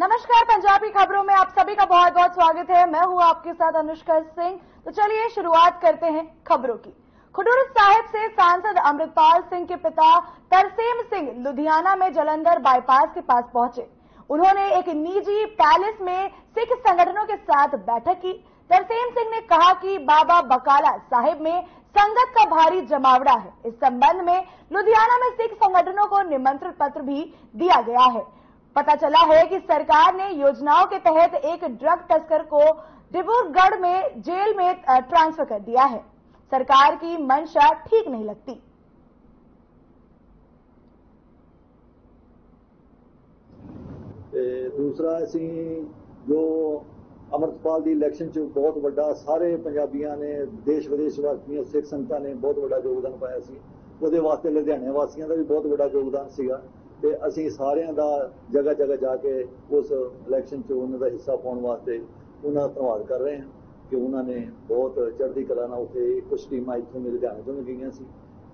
नमस्कार, पंजाबी खबरों में आप सभी का बहुत बहुत स्वागत है। मैं हूँ आपके साथ अनुष्का सिंह। तो चलिए शुरुआत करते हैं खबरों की। खडूर साहिब से सांसद अमृतपाल सिंह के पिता तरसेम सिंह लुधियाना में जलंधर बाईपास के पास पहुँचे। उन्होंने एक निजी पैलेस में सिख संगठनों के साथ बैठक की। तरसेम सिंह ने कहा कि बाबा बकाला साहिब में संगत का भारी जमावड़ा है। इस संबंध में लुधियाना में सिख संगठनों को निमंत्रण पत्र भी दिया गया है। पता चला है कि सरकार ने योजनाओं के तहत एक ड्रग तस्कर को डिब्रूगढ़ में जेल में अ, ट्रांसफर कर दिया है सरकार की मंशा ठीक नहीं लगती ਤੇ ਦੂਸਰਾ ਅਸੀਂ ਜੋ ਅਮਰਤਪਾਲ ਦੀ ਇਲੈਕਸ਼ਨ 'ਚ ਬਹੁਤ ਵੱਡਾ ਸਾਰੇ ਪੰਜਾਬੀਆਂ ਨੇ ਦੇਸ਼ ਵਿਦੇਸ਼ ਵਾਸੀਆਂ ਸਿੱਖ ਸੰਗਤਾਂ ਨੇ ਬਹੁਤ ਵੱਡਾ ਯੋਗਦਾਨ ਪਾਇਆ ਸੀ ਉਹਦੇ ਵਾਸਤੇ ਲੁਧਿਆਣੇ ਵਾਸੀਆਂ ਦਾ ਵੀ ਬਹੁਤ ਵੱਡਾ ਯੋਗਦਾਨ ਸੀਗਾ ਤੇ ਅਸੀਂ ਸਾਰਿਆਂ ਦਾ ਜਗ੍ਹਾ ਜਗ੍ਹਾ ਜਾ ਕੇ ਉਸ ਇਲੈਕਸ਼ਨ 'ਚ ਉਹਨਾਂ ਦਾ ਹਿੱਸਾ ਪਾਉਣ ਵਾਸਤੇ ਉਹਨਾਂ ਦਾ ਧੰਨਵਾਦ ਕਰ ਰਹੇ ਹਾਂ ਕਿ ਉਹਨਾਂ ਨੇ ਬਹੁਤ ਚੜ੍ਹਦੀ ਕਲਾ ਨਾਲ ਉੱਥੇ ਕੁਝ ਟੀਮਾਂ ਇੱਥੋਂ ਵੀ ਲੁਧਿਆਣੇ ਤੋਂ ਵੀ ਗਈਆਂ ਸੀ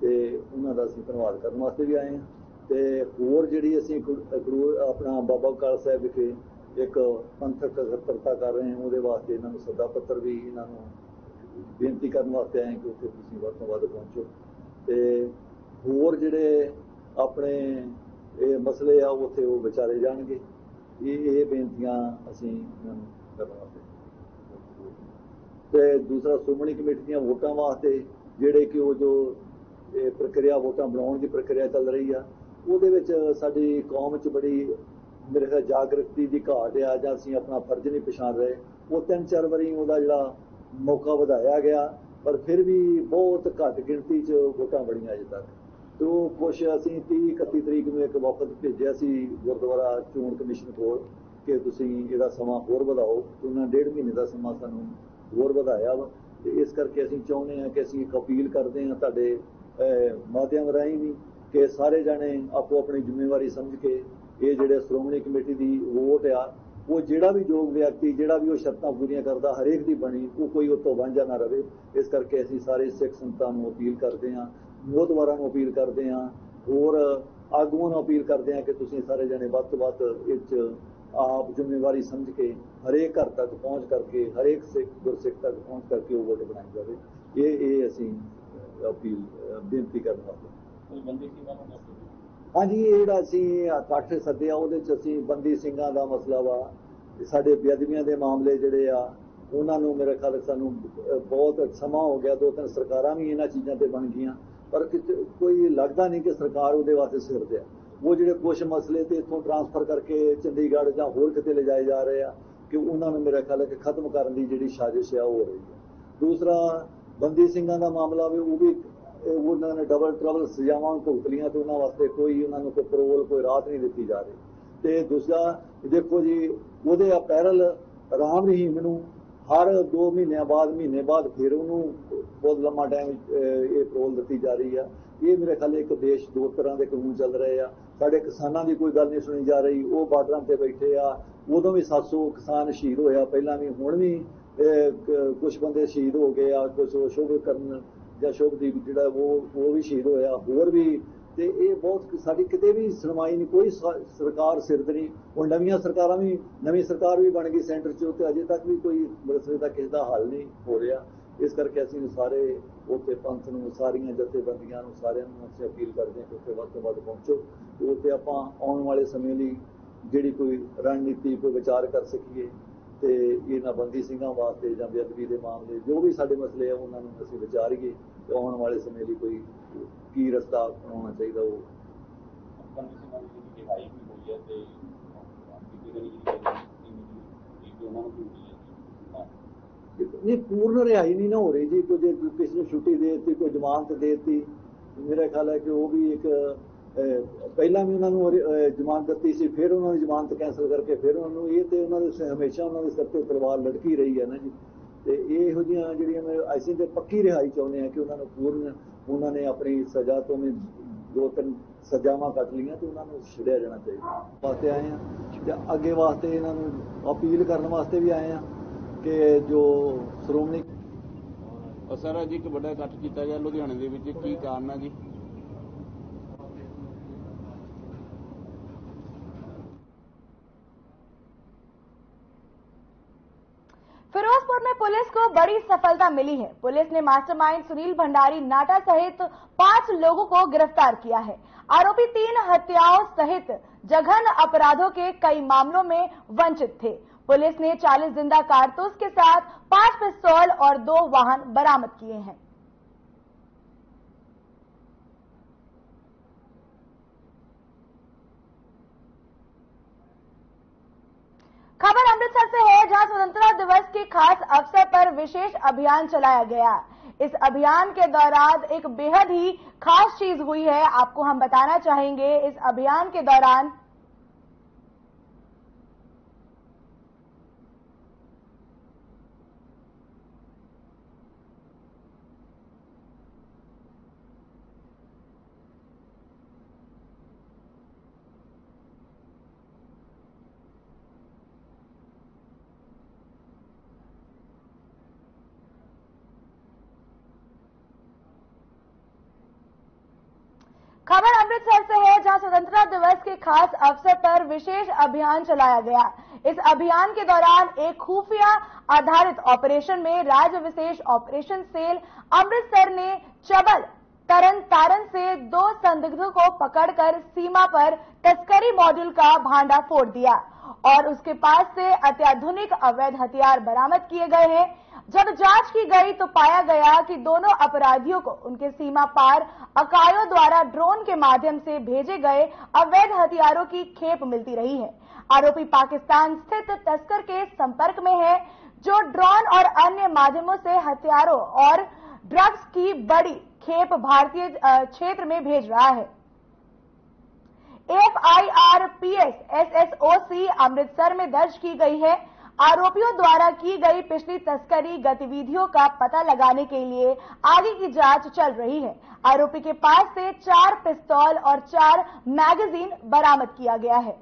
ਤੇ ਉਹਨਾਂ ਦਾ ਅਸੀਂ ਧੰਨਵਾਦ ਕਰਨ ਵਾਸਤੇ ਵੀ ਆਏ ਹਾਂ। ਤੇ ਹੋਰ ਜਿਹੜੀ ਅਸੀਂ ਗੁਰ- ਗੁਰੂ, ਆਪਣਾ ਬਾਬਾ ਕਾਲ ਸਾਹਿਬ ਵਿਖੇ ਇੱਕ ਪੰਥਕ ਇਕੱਤਰਤਾ ਕਰ ਰਹੇ ਹਾਂ, ਉਹਦੇ ਵਾਸਤੇ ਇਹਨਾਂ ਨੂੰ ਸੱਦਾ ਪੱਤਰ ਵੀ ਇਹਨਾਂ ਨੂੰ ਬੇਨਤੀ ਕਰਨ ਵਾਸਤੇ ਆਏ ਕਿ ਉੱਥੇ ਤੁਸੀਂ ਵੱਧ ਤੋਂ ਵੱਧ ਪਹੁੰਚੋ। ਤੇ ਹੋਰ ਜਿਹੜੇ ਆਪਣੇ ਇਹ ਮਸਲੇ ਆ, ਉੱਥੇ ਉਹ ਵਿਚਾਰੇ ਜਾਣਗੇ। ਇਹ ਇਹ ਬੇਨਤੀਆਂ ਅਸੀਂ ਇਹਨਾਂ ਨੂੰ ਕਰਨ ਵਾਸਤੇ ਤੇ ਦੂਸਰਾ, ਸ਼੍ਰੋਮਣੀ ਕਮੇਟੀ ਦੀਆਂ ਵੋਟਾਂ ਵਾਸਤੇ ਜਿਹੜੇ ਕਿ ਉਹ ਜੋ ਇਹ ਪ੍ਰਕਿਰਿਆ, ਵੋਟਾਂ ਬਣਾਉਣ ਦੀ ਪ੍ਰਕਿਰਿਆ ਚੱਲ ਰਹੀ ਆ, ਉਹਦੇ ਵਿੱਚ ਸਾਡੀ ਕੌਮ 'ਚ ਬੜੀ ਮੇਰੇ ਖਿਆਲ ਜਾਗਰਤੀ ਦੀ ਘਾਟ ਆ, ਜਾਂ ਅਸੀਂ ਆਪਣਾ ਫਰਜ਼ ਨਹੀਂ ਪਛਾਣ ਰਹੇ। ਉਹ ਤਿੰਨ, ਚਾਰ ਵਾਰੀ ਉਹਦਾ ਜਿਹੜਾ ਮੌਕਾ ਵਧਾਇਆ ਗਿਆ, ਪਰ ਫਿਰ ਵੀ ਬਹੁਤ ਘੱਟ ਗਿਣਤੀ 'ਚ ਵੋਟਾਂ ਬਣੀਆਂ ਅਜੇ ਤੱਕ। ਤੋਂ ਕੁਛ ਅਸੀਂ 30 31 ਤਰੀਕ ਨੂੰ ਇੱਕ ਵਫਦ ਭੇਜਿਆ ਸੀ ਗੁਰਦੁਆਰਾ ਚੋਣ ਕਮਿਸ਼ਨ ਕੋਲ ਕਿ ਤੁਸੀਂ ਇਹਦਾ ਸਮਾਂ ਹੋਰ ਵਧਾਓ। ਤੇ ਉਹਨਾਂ ਡੇਢ ਮਹੀਨੇ ਦਾ ਸਮਾਂ ਸਾਨੂੰ ਹੋਰ ਵਧਾਇਆ ਵਾ। ਤੇ ਇਸ ਕਰਕੇ ਅਸੀਂ ਚਾਹੁੰਦੇ ਹਾਂ ਕਿ ਅਸੀਂ ਇੱਕ ਅਪੀਲ ਕਰਦੇ ਹਾਂ ਤੁਹਾਡੇ ਮਾਧਿਅਮ ਰਾਹੀਂ ਵੀ ਕਿ ਸਾਰੇ ਜਾਣੇ ਆਪੋ ਆਪਣੀ ਜ਼ਿੰਮੇਵਾਰੀ ਸਮਝ ਕੇ ਇਹ ਜਿਹੜੇ ਸ਼੍ਰੋਮਣੀ ਕਮੇਟੀ ਦੀ ਵੋਟ ਆ, ਉਹ ਜਿਹੜਾ ਵੀ ਯੋਗ ਵਿਅਕਤੀ, ਜਿਹੜਾ ਵੀ ਉਹ ਸ਼ਰਤਾਂ ਪੂਰੀਆਂ ਕਰਦਾ, ਹਰੇਕ ਦੀ ਬਣੀ, ਉਹ ਕੋਈ ਉਹ ਤੋਂ ਵਾਂਝਾ ਨਾ ਰਵੇ। ਇਸ ਕਰਕੇ ਅਸੀਂ ਸਾਰੇ ਸਿੱਖ ਸੰਤਾਂ ਨੂੰ ਅਪੀਲ ਕਰਦੇ ਹਾਂ ਮੋਦਵਾਰਾਂ ਨੂੰ ਅਪੀਲ ਕਰਦੇ ਹਾਂ ਹੋਰ ਆਗੂਆਂ ਨੂੰ ਅਪੀਲ ਕਰਦੇ ਹਾਂ ਕਿ ਤੁਸੀਂ ਸਾਰੇ ਜਣੇ ਵੱਧ ਤੋਂ ਵੱਧ ਇਹ 'ਚ ਆਪ ਜ਼ਿੰਮੇਵਾਰੀ ਸਮਝ ਕੇ ਹਰੇਕ ਘਰ ਤੱਕ ਪਹੁੰਚ ਕਰਕੇ ਹਰੇਕ ਸਿੱਖ ਗੁਰਸਿੱਖ ਤੱਕ ਪਹੁੰਚ ਕਰਕੇ ਉਹ ਵੋਟ ਬਣਾਈ ਜਾਵੇ। ਇਹ ਇਹ ਅਸੀਂ ਅਪੀਲ ਬੇਨਤੀ ਕਰਨ ਵਾਸਤੇ। ਹਾਂਜੀ ਇਹ ਜਿਹੜਾ ਅਸੀਂ ਇਕੱਠ ਸੱਦਿਆ ਉਹਦੇ ਚ ਅਸੀਂ ਬੰਦੀ ਸਿੰਘਾਂ ਦਾ ਮਸਲਾ ਵਾ। ਸਾਡੇ ਬੇਅਦਬੀਆਂ ਦੇ ਮਾਮਲੇ ਜਿਹੜੇ ਆ ਉਹਨਾਂ ਨੂੰ ਮੇਰੇ ਖਿਆਲ ਸਾਨੂੰ ਬਹੁਤ ਸਮਾਂ ਹੋ ਗਿਆ ਦੋ ਤਿੰਨ ਸਰਕਾਰਾਂ ਵੀ ਇਹਨਾਂ ਚੀਜ਼ਾਂ ਤੇ ਬਣ ਗਈਆਂ। ਪਰ ਕੋਈ ਲੱਗਦਾ ਨਹੀਂ ਕਿ ਸਰਕਾਰ ਉਹਦੇ ਵਾਸਤੇ ਸਿਰ ਤੇ ਆ। ਉਹ ਜਿਹੜੇ ਕੁਝ ਮਸਲੇ ਤੇ ਇੱਥੋਂ ਟਰਾਂਸਫਰ ਕਰਕੇ ਚੰਡੀਗੜ੍ਹ ਜਾਂ ਹੋਰ ਕਿਤੇ ਲਿਜਾਏ ਜਾ ਰਹੇ ਆ ਕਿ ਉਹਨਾਂ ਨੂੰ ਮੇਰਾ ਖਿਆਲ ਹੈ ਕਿ ਖਤਮ ਕਰਨ ਦੀ ਜਿਹੜੀ ਸਾਜ਼ਿਸ਼ ਆ ਉਹ ਹੋ ਰਹੀ ਹੈ। ਦੂਸਰਾ, ਬੰਦੀ ਸਿੰਘਾਂ ਦਾ ਮਾਮਲਾ ਵੀ ਉਹ ਵੀ ਉਹਨਾਂ ਨੇ ਡਬਲ ਟਰਬਲ ਸਜ਼ਾਵਾਂ ਭੁਗਤ ਲਈਆਂ ਤੇ ਉਹਨਾਂ ਵਾਸਤੇ ਕੋਈ ਉਹਨਾਂ ਨੂੰ ਕੋਈ ਪਰੋਲ ਕੋਈ ਰਾਹਤ ਨਹੀਂ ਦਿੱਤੀ ਜਾ ਰਹੀ। ਤੇ ਦੂਸਰਾ, ਦੇਖੋ ਜੀ, ਉਹਦੇ ਅਪੈਰਲ ਰਾਮ ਰਹੀਮ ਨੂੰ ਹਰ 2 ਮਹੀਨਿਆਂ ਬਾਅਦ, ਮਹੀਨੇ ਬਾਅਦ ਫਿਰ ਉਹਨੂੰ ਬਹੁਤ ਲੰਮਾ ਟਾਈਮ ਇਹ ਪਰੋਲ ਦਿੱਤੀ ਜਾ ਰਹੀ ਆ। ਇਹ ਮੇਰੇ ਖਿਆਲ ਇੱਕ ਦੇਸ਼ ਦੋ ਤਰ੍ਹਾਂ ਦੇ ਕਾਨੂੰਨ ਚੱਲ ਰਹੇ ਆ। ਸਾਡੇ ਕਿਸਾਨਾਂ ਦੀ ਕੋਈ ਗੱਲ ਨਹੀਂ ਸੁਣੀ ਜਾ ਰਹੀ। ਉਹ ਬਾਰਡਰਾਂ ਤੇ ਬੈਠੇ ਆ। ਉਦੋਂ ਵੀ 700 ਕਿਸਾਨ ਸ਼ਹੀਦ ਹੋਇਆ ਪਹਿਲਾਂ ਵੀ, ਹੁਣ ਵੀ ਕੁਝ ਬੰਦੇ ਸ਼ਹੀਦ ਹੋ ਗਏ ਆ। ਕੁਝ ਸ਼ੁਭ ਕਰਨ ਜਾਂ ਸ਼ੁਭਦੀਪ ਜਿਹੜਾ ਉਹ ਉਹ ਵੀ ਸ਼ਹੀਦ ਹੋਇਆ ਹੋਰ ਵੀ ਤੇ ਇਹ ਬਹੁਤ ਸਾਡੀ ਕਿਤੇ ਵੀ ਸੁਣਵਾਈ ਨਹੀਂ, ਕੋਈ ਸਰਕਾਰ ਸਿਰਦ ਨਹੀਂ। ਹੁਣ ਨਵੀਆਂ ਸਰਕਾਰਾਂ ਵੀ, ਨਵੀਂ ਸਰਕਾਰ ਵੀ ਬਣ ਗਈ ਸੈਂਟਰ 'ਚ ਤੇ ਅਜੇ ਤੱਕ ਵੀ ਕੋਈ ਮਸਲੇ ਦਾ ਕਿਸੇ ਦਾ ਹੱਲ ਨਹੀਂ ਹੋ ਰਿਹਾ। ਇਸ ਕਰਕੇ ਅਸੀਂ ਸਾਰੇ ਉੱਥੇ ਪੰਥ ਨੂੰ, ਸਾਰੀਆਂ ਜਥੇਬੰਦੀਆਂ ਨੂੰ, ਸਾਰਿਆਂ ਨੂੰ ਅਸੀਂ ਅਪੀਲ ਕਰਦੇ ਹਾਂ ਕਿ ਉੱਥੇ ਵੱਧ ਤੋਂ ਵੱਧ ਪਹੁੰਚੋ ਤੇ ਉੱਥੇ ਆਪਾਂ ਆਉਣ ਵਾਲੇ ਸਮੇਂ ਲਈ ਜਿਹੜੀ ਕੋਈ ਰਣਨੀਤੀ, ਕੋਈ ਵਿਚਾਰ ਕਰ ਸਕੀਏ ਤੇ ਇਹਨਾਂ ਬੰਦੀ ਸਿੰਘਾਂ ਵਾਸਤੇ ਜਾਂ ਬੇਅਦਬੀ ਦੇ ਮਾਮਲੇ, ਜੋ ਵੀ ਸਾਡੇ ਮਸਲੇ ਆ, ਉਹਨਾਂ ਨੂੰ ਅਸੀਂ ਵਿਚਾਰੀਏ ਤੇ ਆਉਣ ਵਾਲੇ ਸਮੇਂ ਲਈ ਕੋਈ ਕੀ ਰਸਤਾ ਅਪਣਾਉਣਾ ਚਾਹੀਦਾ ਉਹ? ਨੂੰ ਨਹੀਂ ਪੂਰਨ ਰਿਹਾਈ ਨਹੀਂ ਨਾ ਹੋ ਰਹੀ ਜੀ ਕੁਝ ਕਿਸੇ ਨੂੰ ਛੁੱਟੀ ਦੇ ਦਿੱਤੀ ਕੋਈ ਜ਼ਮਾਨਤ ਦੇ ਦਿੱਤੀ ਮੇਰਾ ਖਿਆਲ ਹੈ ਕਿ ਉਹ ਵੀ ਇੱਕ ਪਹਿਲਾਂ ਵੀ ਉਹਨਾਂ ਨੂੰ ਜ਼ਮਾਨਤ ਦਿੱਤੀ ਸੀ ਫਿਰ ਉਹਨਾਂ ਦੀ ਜ਼ਮਾਨਤ ਕੈਂਸਲ ਕਰਕੇ ਫਿਰ ਉਹਨਾਂ ਨੂੰ ਇਹ ਤੇ ਉਹਨਾਂ ਦੇ ਹਮੇਸ਼ਾ ਉਹਨਾਂ ਦੇ ਸਿਰ ਤੇ ਤਲਵਾਰ ਲਟਕੀ ਰਹੀ ਹੈ ਨਾ ਜੀ। ਤੇ ਇਹ ਜਿਹੀਆਂ ਜਿਹੜੀਆਂ ਮੈਂ ਅਸੀਂ ਤੇ ਪੱਕੀ ਰਿਹਾਈ ਚਾਹੁੰਦੇ ਆ ਕਿ ਉਹਨਾਂ ਨੂੰ ਪੂਰਨ ਉਹਨਾਂ ਨੇ ਆਪਣੀ ਸਜ਼ਾ ਤੋਂ ਵੀ ਦੋ ਤਿੰਨ ਸਜ਼ਾਵਾਂ ਕੱਟ ਲਈਆਂ ਤੇ ਉਹਨਾਂ ਨੂੰ ਛੱਡਿਆ ਜਾਣਾ ਚਾਹੀਦਾ। ਵਾਸਤੇ ਆਏ ਆ ਤੇ ਅੱਗੇ ਵਾਸਤੇ ਇਹਨਾਂ ਨੂੰ ਅਪੀਲ ਕਰਨ ਵਾਸਤੇ ਵੀ ਆਏ ਆ ਕਿ ਜੋ ਸ਼੍ਰੋਮਣੀ ਅਸਰ ਜੀ ਇੱਕ ਵੱਡਾ ਇਕੱਠ ਕੀਤਾ ਗਿਆ ਲੁਧਿਆਣੇ ਦੇ ਵਿੱਚ। ਕੀ ਕਾਰਨ ਆ ਜੀ? पुलिस को बड़ी सफलता मिली है। पुलिस ने मास्टरमाइंड सुनील भंडारी नाटा सहित पाँच लोगों को गिरफ़्तार किया है। आरोपी तीन हत्याओं सहित जघन अपराधों के कई मामलों में वंचित थे। पुलिस ने 40 ज़िंदा कारतूस के साथ पाँच पिस्तौल और दो वाहन बरामद किए हैं। खबर अमृतसर से है, जहाँ स्वतंत्रता दिवस के खास अवसर पर विशेष अभियान चलाया गया। इस अभियान के दौरान एक बेहद ही खास चीज़ हुई है, आपको हम बताना चाहेंगे। इस अभियान के दौरान खबर अमृतसर से है, जहाँ स्वतंत्रता दिवस के खास अवसर पर विशेष अभियान चलाया गया। इस अभियान के दौरान एक खुफिया आधारित ऑपरेशन में राज्य विशेष ऑपरेशन सेल अमृतसर ने चबल तरन तारन से दो संदिग्धों को पकड़कर सीमा पर तस्करी मॉड्यूल का भांडा फोड़ दिया और उसके पास से अत्याधुनिक अवैध हथियार बरामद किए गए हैं। जब जाँच की गई तो पाया गया कि दोनों अपराधियों को उनके सीमा पार अकायों द्वारा ड्रोन के माध्यम से भेजे गए अवैध हथियारों की खेप मिलती रही है। आरोपी पाकिस्तान स्थित तस्कर के संपर्क में है, जो ड्रोन और अन्य माध्यमों से हथियारों और ड्रग्स की बड़ी खेप भारतीय क्षेत्र में भेज रहा है। F I R P S S S O C Amritsar में दर्ज की गई है आरोपियों द्वारा की गई पिछली तस्करी गतिविधियों का पता लगाने के लिए आगे की जाँच चल रही है। आरोपी के पास से चार पिस्तौल और चार मैगजीन बरामद किया गया है।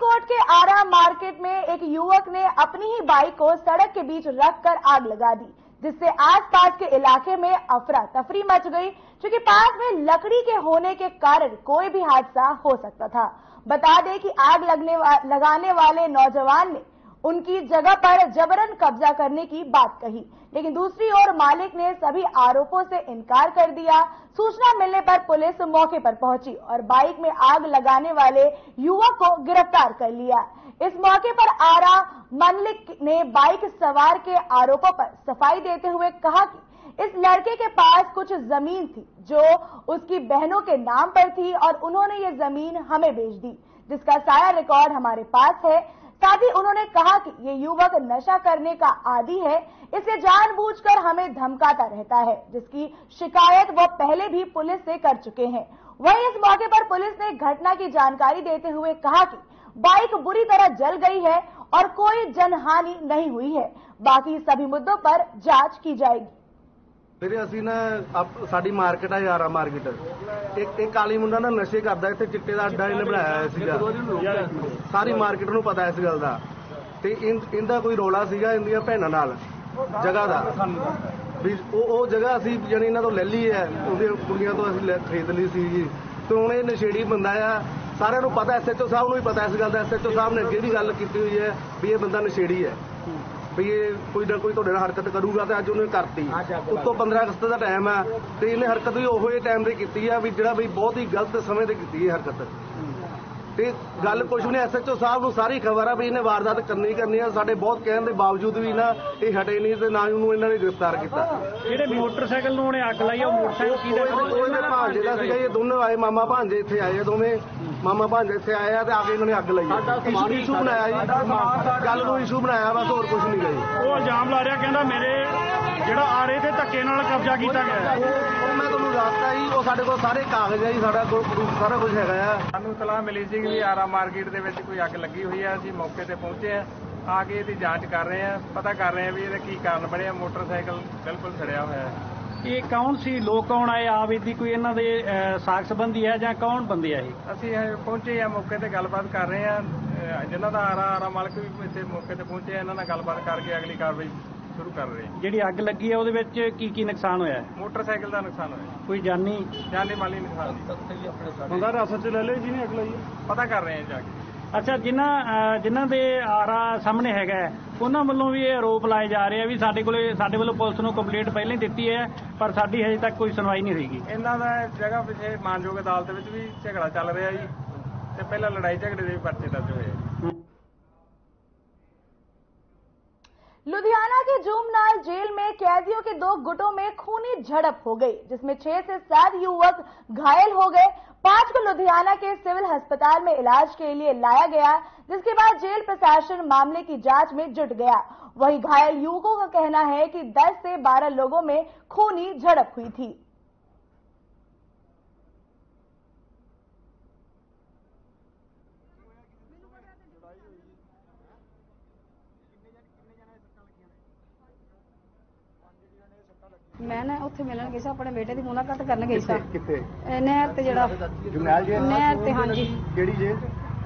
फरीदकोट के आरा मार्केट में एक युवक ने अपनी ही बाइक को सड़क के बीच रखकर आग लगा दी जिससे आसपास के इलाके में अफरा तफरी मच गई क्योंकि पास में लकड़ी के होने के कारण कोई भी हादसा हो सकता था। बता दें कि आग लगने वा, लगाने वाले नौजवान ने उनकी जगह पर जबरन कब्जा करने की बात कही। लेकिन दूसरी ओर मालिक ने सभी आरोपों से इनकार कर दिया। सूचना मिलने पर पुलिस मौके पर पहुँची और बाइक में आग लगाने वाले युवक को गिरफ़्तार कर लिया। इस मौके पर आरा मनलिक ने बाइक सवार के आरोपों पर सफ़ाई देते हुए कहा कि इस लड़के के पास कुछ ज़मीन थी, जो उसकी बहनों के नाम पर थी और उन्होंने ये ज़मीन हमें बेच दी, जिसका सारा रिकॉर्ड हमारे पास है। साथ ही उन्होंने कहा कि ये युवक नशा करने का आदि है, इसे जानबूझकर हमें धमकाता रहता है, जिसकी शिकायत वह पहले भी पुलिस से कर चुके हैं। वहीं इस मौके पर पुलिस ने घटना की जानकारी देते हुए कहा कि बाइक बुरी तरह जल गई है और कोई जनहानि नहीं हुई है। बाकी सभी मुद्दों पर जाँच की जाएगी। ਵੀਰੇ ਅਸੀਂ ਨਾ ਆਪ- ਸਾਡੀ ਮਾਰਕੀਟ ਆ ਯਾਰਾ ਮਾਰਕੀਟ ਇੱਕ ਇੱਕ ਕਾਲੀ ਮੁੰਡਾ ਨਾ ਨਸ਼ੇ ਕਰਦਾ, ਇੱਥੇ ਚਿੱਟੇ ਦਾ ਅੱਡਾ ਇਹਨੇ ਬਣਾਇਆ ਹੋਇਆ ਸੀਗਾ। ਸਾਰੀ ਮਾਰਕੀਟ ਨੂੰ ਪਤਾ ਇਸ ਗੱਲ ਦਾ। ਤੇ ਇਨ- ਇਹਦਾ ਕੋਈ ਰੋਲਾ ਸੀਗਾ ਇਹਦੀਆਂ ਭੈਣਾਂ ਨਾਲ, ਜਗ੍ਹਾ ਦਾ। ਵੀ ਉਹ ਉਹ ਜਗ੍ਹਾ ਅਸੀਂ ਜਾਣੀ ਇਹਨਾਂ ਤੋਂ ਲੈ ਲਈ ਹੈ ਉਹਦੀਆਂ ਕੁੜੀਆਂ ਤੋਂ ਅਸੀਂ ਲੈ- ਖਰੀਦ ਲਈ ਸੀ ਜੀ। ਤੇ ਹੁਣ ਇਹ ਨਸ਼ੇੜੀ ਬੰਦਾ ਆ, ਸਾਰਿਆਂ ਨੂੰ ਪਤਾ ਐਸਐਚਓ ਸਾਹਿਬ ਨੂੰ ਵੀ ਪਤਾ ਇਸ ਗੱਲ ਦਾ। ਐਸਐਚਓ ਸਾਹਿਬ ਨੇ ਅੱਗੇ ਵੀ ਗੱਲ ਕੀਤੀ ਹੋਈ ਹੈ ਵੀ ਇਹ ਬੰਦਾ ਨਸ਼ੇੜੀ ਹੈ। ਵੀ ਇਹ ਕੋਈ ਨਾ ਕੋਈ ਤੁਹਾਡੇ ਨਾਲ ਹਰਕਤ ਕਰੂਗਾ ਤੇ ਅੱਜ ਉਹਨੇ ਕਰਤੀ। ਉੱਤੋਂ 15 ਅਗਸਤ ਦਾ ਟਾਈਮ ਹੈ ਤੇ ਇਹਨੇ ਹਰਕਤ ਵੀ ਉਹੋ ਜਿਹੇ ਟਾਈਮ ਤੇ ਕੀਤੀ ਆ ਵੀ ਜਿਹੜਾ ਵੀ ਬਹੁਤ ਹੀ ਗਲਤ ਸਮੇਂ ਤੇ ਕੀਤੀ ਹੈ ਹਰਕਤ। ਤੇ ਗੱਲ ਕੁਝ ਵੀ ਨਹੀਂ ਐਸਐਚਓ ਸਾਹਿਬ ਨੂੰ ਸਾਰੀ ਖਬਰ ਆ ਵੀ ਇਹਨੇ ਵਾਰਦਾਤ ਕਰਨੀ ਕਰਨੀ ਆ ਸਾਡੇ ਬਹੁਤ ਕਹਿਣ ਦੇ ਬਾਵਜੂਦ ਵੀ ਨਾ ਇਹ ਹਟੇ ਨਹੀਂ ਤੇ ਨਾ ਹੀ ਉਹਨੂੰ ਇਹਨਾਂ ਨੇ ਗ੍ਰਿਫਤਾਰ ਕੀਤਾ। ਜਿਹੜੇ ਮੋਟਰਸਾਈਕਲ ਨੂੰ ਉਹਨੇ ਅੱਗ ਲਾਈ ਆ, ਉਹ ਮੋਟਰਸਾਈਕਲ ਕਿਹਦਾ ਉਹ ਇਹਦੇ ਭਾਂਜੇ ਦਾ ਸੀਗਾ ਇਹ ਦੋਨੋਂ ਆਏ ਮਾਮਾ ਭਾਂਜੇ ਇੱਥੇ ਆਏ ਆ ਦੋਵੇਂ। ਮਾਮਾ ਭਾਂਜੇ ਇੱਥੇ ਆਏ ਆ ਤੇ ਆ ਕੇ ਇਹਨਾਂ ਨੇ ਅੱਗ ਲਾਈ ਇਸ਼ੂ ਇਸ਼ੂ ਬਣਾਇਆ ਜੀ। ਗੱਲ ਨੂੰ ਇਸ਼ੂ ਬਣਾਇਆ ਬਸ ਹੋਰ ਕੁਝ ਨਹੀਂ ਗਈ ਉਹ ਇਲਜ਼ਾਮ ਲਾ ਰਿਹਾ ਕਹਿੰਦਾ ਮੇਰੇ ਜਿਹੜਾ ਆਰੇ ਤੇ ਧੱਕੇ ਨਾਲ ਕਬਜ਼ਾ ਕੀਤਾ ਗਿਆ। ਹੈ। ਉਹ ਮੈਂ ਤੁਹਾਨੂੰ ਦੱਸਤਾ ਜੀ ਉਹ ਸਾਡੇ ਕੋਲ ਸਾਰੇ ਕਾਗਜ਼ ਆ ਜੀ ਸਾਡਾ ਕੋਲ proof ਸਾਰਾ ਕੁਝ ਹੈਗਾ ਆ। ਸਾਨੂੰ ਇਤਲਾਹ ਮਿਲੀ ਸੀ ਕਿ ਆਰਾ ਮਾਰਕੀਟ ਦੇ ਵਿੱਚ ਕੋਈ ਅੱਗ ਲੱਗੀ ਹੋਈ ਹੈ ਅਸੀਂ ਮੌਕੇ ਤੇ ਪਹੁੰਚੇ ਆ ਆ ਕੇ ਇਹਦੀ ਜਾਂਚ ਕਰ ਰਹੇ ਆ ਪਤਾ ਕਰ ਰਹੇ ਆ ਵੀ ਇਹਦਾ ਕੀ ਕਾਰਨ ਬਣਿਆ ਮੋਟਰਸਾਈਕਲ ਬਿਲਕੁਲ ਸੜਿਆ ਹੋਇਆ ਹੈ। ਇਹ ਕੌਣ ਸੀ? ਲੋਕ ਕੌਣ ਆਏ? ਆਪ ਦੀ ਕੋਈ ਇਹਨਾਂ ਦੇ ਸਾਕ ਸੰਬੰਧੀ ਹੈ ਜਾਂ ਕੌਣ ਬੰਦੇ ਆ ਇਹ? ਅਸੀਂ ਇਹ ਪਹੁੰਚੇ ਆ ਮੌਕੇ ਤੇ ਗੱਲਬਾਤ ਕਰ ਰਹੇ ਆ ਜਿਨ੍ਹਾਂ ਦਾ ਆਰਾ ਆਰਾ ਮਾਲਕ ਵੀ ਇੱਥੇ ਮੌਕੇ ਤੇ ਪਹੁੰਚੇ ਆ ਇਹਨਾਂ ਨਾਲ ਗੱਲਬਾਤ ਕਰਕੇ ਅਗਲੀ ਕਾਰਵਾਈ ਸ਼ੁਰੂ ਕਰ ਰਹੇ ਹਾਂ। ਜਿਹੜੀ ਅੱਗ ਲੱਗੀ ਹੈ ਉਹਦੇ ਵਿੱਚ ਕੀ ਕੀ ਨੁਕਸਾਨ ਹੋਇਆ ਹੈ? ਮੋਟਰਸਾਈਕਲ ਦਾ ਨੁਕਸਾਨ ਹੋਇਆ। ਕੋਈ ਜਾਨੀ? ਜਾਨੀ ਮਾਲੀ ਨੁਕਸਾਨ ਨਹੀਂ ਬੰਦਾ ਰਸਤ ਚ ਲੈ ਲਈ ਜਿਹਨੇ ਅੱਗ ਲਾਈ ਪਤਾ ਕਰ ਰਹੇ ਹਾਂ ਜਾ ਕੇ। ਅੱਛਾ ਜਿਨ੍ਹਾਂ ਅਹ, ਜਿਨ੍ਹਾਂ ਦੇ ਆਰਾ ਸਾਹਮਣੇ ਹੈਗਾ ਹੈ, ਉਹਨਾਂ ਵੱਲੋਂ ਵੀ ਇਹ ਆਰੋਪ ਲਾਏ ਜਾ ਰਹੇ ਆ ਵੀ ਸਾਡੇ ਕੋਲੇ ਸਾਡੇ ਵੱਲੋਂ ਪੁਲਿਸ ਨੂੰ ਕੰਪਲੇਂਟ ਪਹਿਲਾਂ ਹੀ ਦਿੱਤੀ ਹੈ ਪਰ ਸਾਡੀ ਹਜੇ ਤੱਕ ਕੋਈ ਸੁਣਵਾਈ ਨਹੀਂ ਹੋਈਗੀ ਇਹਨਾਂ ਦਾ ਜਗ੍ਹਾ ਪਿੱਛੇ ਮਾਨਯੋਗ ਅਦਾਲਤ ਵਿੱਚ ਵੀ ਝਗੜਾ ਚੱਲ ਰਿਹਾ ਜੀ। ਤੇ ਪਹਿਲਾਂ ਲੜਾਈ ਝਗੜੇ ਦੇ ਵੀ ਪਰਚੇ ਦਰਜ ਹੋਏ ਆ। लुधियाना के जूमनाल जेल में कैदियों के दो गुटों में खूनी झड़प हो गई, जिसमें छह से सात युवक घायल हो गए। पाँच को लुधियाना के सिविल अस्पताल में इलाज के लिए लाया गया, जिसके बाद जेल प्रशासन मामले की जाँच में जुट गया। वहीं घायल युवकों का कहना है कि 10 से 12 लोगों में खूनी झड़प हुई थी। ਮੈਂ ਨਾ ਉੱਥੇ ਮਿਲਣ ਗਈ ਸੀ ਆਪਣੇ ਬੇਟੇ ਦੀ ਮੁਲਾਕਾਤ ਕਰਨ ਗਈ ਸੀ। ਕਿੱਥੇ? ਇਹ ਨਹਿਰ ਤੇ ਜਿਹੜਾ ਨਹਿਰ ਤੇ ਹਾਂਜੀ। ਕਿਹੜੀ ਜੇਲ੍ਹ